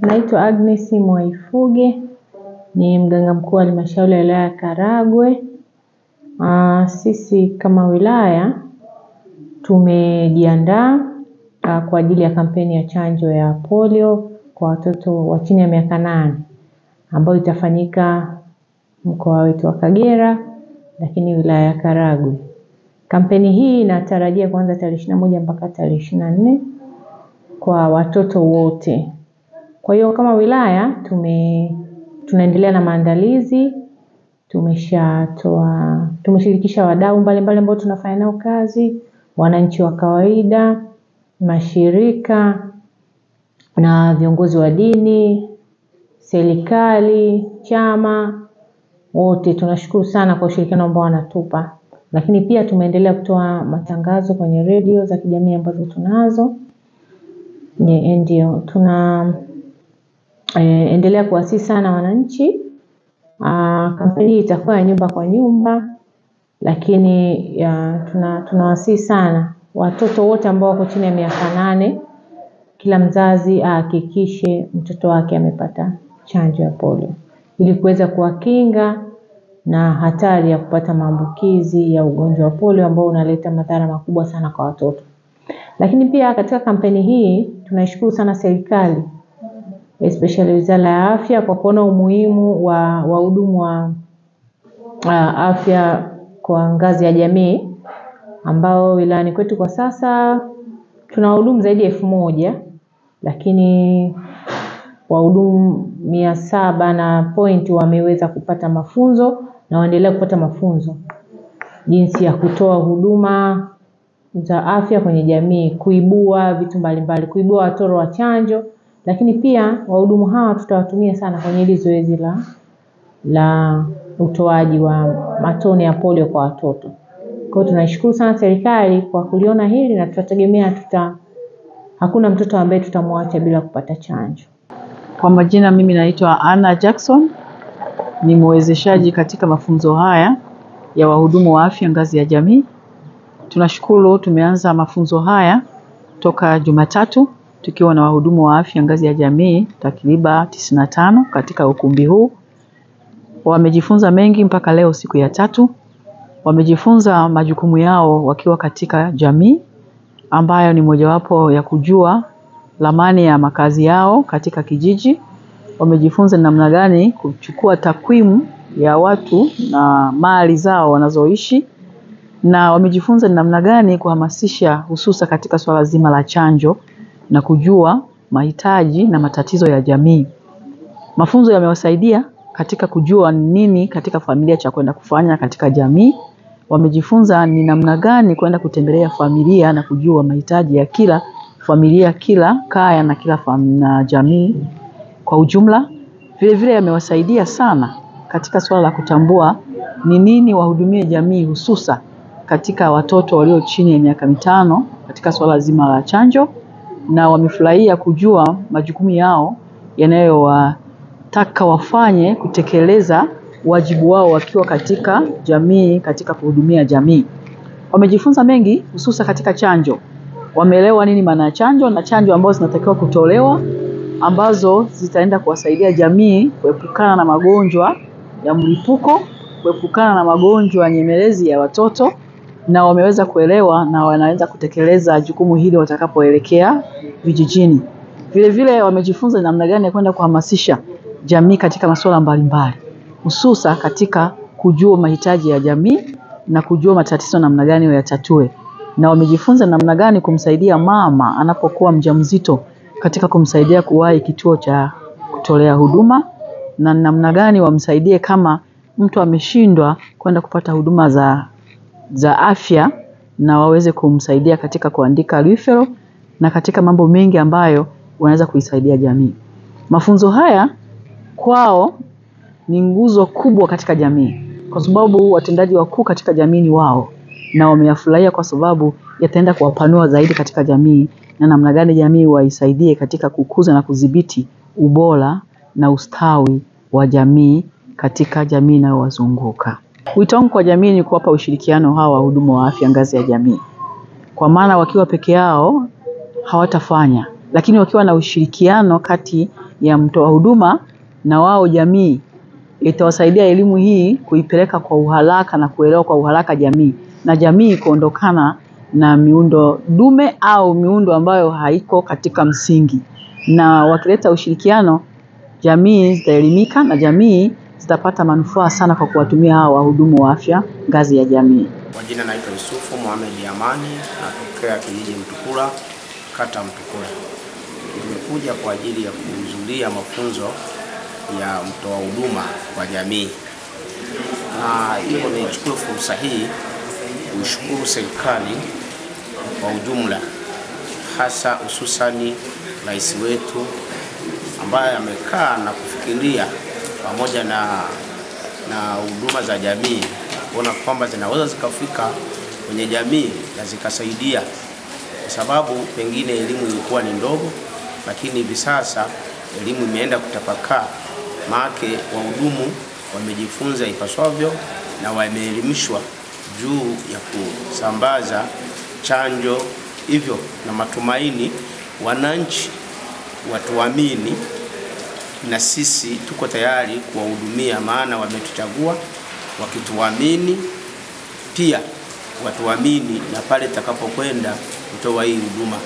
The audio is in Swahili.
Naitwa Agnes Mwaifuge, ni mganga mkuu wa halmashauri ya wilaya ya Karagwe. Aa, sisi kama wilaya tumejiandaa uh, kwa ajili ya kampeni ya chanjo ya polio kwa watoto wa chini ya miaka nane ambayo itafanyika mkoa wetu wa Kagera, lakini wilaya ya Karagwe. Kampeni hii inatarajia kuanza tarehe ishirini na moja mpaka tarehe ishirini na nne kwa watoto wote. Kwa hiyo kama wilaya tume tunaendelea na maandalizi, tumeshatoa tumeshirikisha wadau mbalimbali ambao tunafanya nao kazi, wananchi wa kawaida, mashirika na viongozi wa dini, serikali, chama, wote tunashukuru sana kwa ushirikiano ambao wanatupa. Lakini pia tumeendelea kutoa matangazo kwenye redio za kijamii ambazo tunazo. Ndio tuna eh, endelea kuwasihi sana wananchi. Ah, kampeni hii itakuwa ya nyumba kwa nyumba, lakini ya, tuna sana watoto wote ambao wako chini ya miaka nane, kila mzazi ahakikishe mtoto wake amepata chanjo ya polio ili kuweza kuwakinga na hatari ya kupata maambukizi ya ugonjwa wa polio ambao unaleta madhara makubwa sana kwa watoto. Lakini pia katika kampeni hii tunaishukuru sana serikali especially Wizara ya Afya kwa kuona umuhimu wa wahudumu wa afya kwa ngazi ya jamii ambao wilayani kwetu kwa sasa tuna wahudumu zaidi ya elfu moja lakini wahudumu mia saba na point wameweza kupata mafunzo na waendelea kupata mafunzo jinsi ya kutoa huduma za afya kwenye jamii, kuibua vitu mbalimbali, kuibua watoro wa chanjo, lakini pia wahudumu hawa tutawatumia sana kwenye hili zoezi la la utoaji wa matone ya polio kwa watoto. Kwa hiyo tunaishukuru sana serikali kwa kuliona hili na tutategemea tuta hakuna mtoto ambaye tutamwacha bila kupata chanjo. Kwa majina mimi naitwa Anna Jackson, ni mwezeshaji katika mafunzo haya ya wahudumu wa afya ngazi ya jamii. Tunashukuru tumeanza mafunzo haya toka Jumatatu tukiwa na wahudumu wa afya ngazi ya jamii takriban tisini na tano katika ukumbi huu. Wamejifunza mengi mpaka leo siku ya tatu. Wamejifunza majukumu yao wakiwa katika jamii ambayo ni mojawapo ya kujua ramani ya makazi yao katika kijiji. Wamejifunza namna gani kuchukua takwimu ya watu na mali zao wanazoishi, na wamejifunza namna gani kuhamasisha hususa katika swala zima la chanjo na kujua mahitaji na matatizo ya jamii. Mafunzo yamewasaidia katika kujua nini katika familia cha kwenda kufanya katika jamii. Wamejifunza ni namna gani kwenda kutembelea familia na kujua mahitaji ya kila familia, kila kaya na kila na jamii kwa ujumla. Vile vile yamewasaidia sana katika suala la kutambua ni nini wahudumie jamii hususa katika watoto walio chini ya miaka mitano katika swala zima la chanjo, na wamefurahia kujua majukumu yao yanayowataka wafanye kutekeleza wajibu wao wakiwa katika jamii, katika kuhudumia jamii. Wamejifunza mengi hususa katika chanjo, wameelewa nini maana ya chanjo na chanjo ambazo zinatakiwa kutolewa ambazo zitaenda kuwasaidia jamii kuepukana na magonjwa ya mlipuko, kuepukana na magonjwa nyemelezi ya watoto, na wameweza kuelewa na wanaweza kutekeleza jukumu hili watakapoelekea vijijini. Vile vile wamejifunza namna gani ya kwenda kuhamasisha jamii katika masuala mbalimbali, hususa katika kujua mahitaji ya jamii na kujua matatizo namna gani wayatatue, na wamejifunza namna gani kumsaidia mama anapokuwa mjamzito katika kumsaidia kuwahi kituo cha kutolea huduma na namna gani wamsaidie kama mtu ameshindwa kwenda kupata huduma za za afya na waweze kumsaidia katika kuandika referral na katika mambo mengi ambayo wanaweza kuisaidia jamii. Mafunzo haya kwao ni nguzo kubwa katika jamii, kwa sababu watendaji wakuu katika jamii ni wao, na wameyafurahia kwa sababu yataenda kuwapanua zaidi katika jamii na namna gani jamii waisaidie katika kukuza na kudhibiti ubora na ustawi wa jamii katika jamii inayowazunguka. Wito wangu kwa jamii ni kuwapa ushirikiano hawa wahudumu wa afya ngazi ya jamii, kwa maana wakiwa peke yao hawatafanya, lakini wakiwa na ushirikiano kati ya mtoa huduma na wao jamii itawasaidia elimu hii kuipeleka kwa uharaka na kuelewa kwa uharaka jamii. Na jamii kuondokana na miundo dume au miundo ambayo haiko katika msingi, na wakileta ushirikiano, jamii zitaelimika na jamii zitapata manufaa sana kwa kuwatumia hawa wahudumu wa afya ngazi ya jamii. Kwa jina naitwa Yusufu Mohamed Amani, natokea kijiji Mtukula, kata Mtukula. Nimekuja kwa ajili ya kuhudhuria mafunzo ya mtoa huduma kwa jamii, na hivyo nichukue fursa hii kushukuru serikali kwa ujumla, hasa hususani rais wetu ambaye amekaa na kufikiria pamoja na na huduma za jamii kuona kwamba zinaweza zikafika kwenye jamii na zikasaidia, kwa sababu pengine elimu ilikuwa ni ndogo, lakini hivi sasa elimu imeenda kutapakaa, maake wahudumu wamejifunza ipaswavyo na wameelimishwa juu ya kusambaza chanjo, hivyo na matumaini wananchi watuamini na sisi tuko tayari kuwahudumia, maana wametuchagua wakituamini, pia watuamini na pale tutakapokwenda kutoa hii huduma.